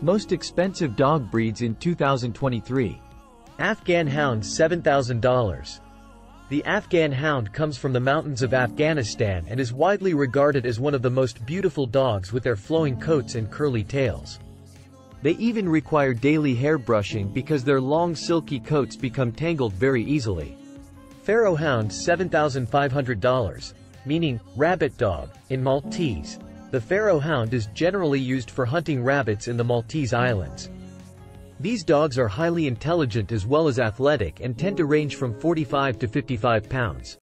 Most expensive dog breeds in 2023. Afghan Hound $7,000. The Afghan Hound comes from the mountains of Afghanistan and is widely regarded as one of the most beautiful dogs with their flowing coats and curly tails. They even require daily hair brushing because their long silky coats become tangled very easily. Pharaoh Hound $7,500, meaning rabbit dog, in Maltese. The Pharaoh Hound is generally used for hunting rabbits in the Maltese Islands. These dogs are highly intelligent as well as athletic and tend to range from 45 to 55 pounds.